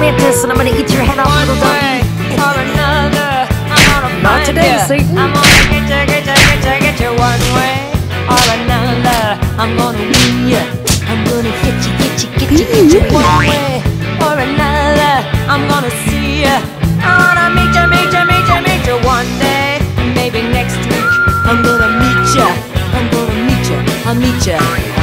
plant and I'm gonna eat your head off, One little doggy. Or another, I'm on a Not today, ya. Satan. I'm gonna get you, get you, get you, get you one way or another. I'm gonna win ya. I'm gonna hit you, get you, get you, get you one way or another. I'm gonna see ya. I wanna meet ya, meet ya, meet ya, meet ya one day. Maybe next week. I'm gonna meet ya. I'm gonna meet ya. I'll meet ya.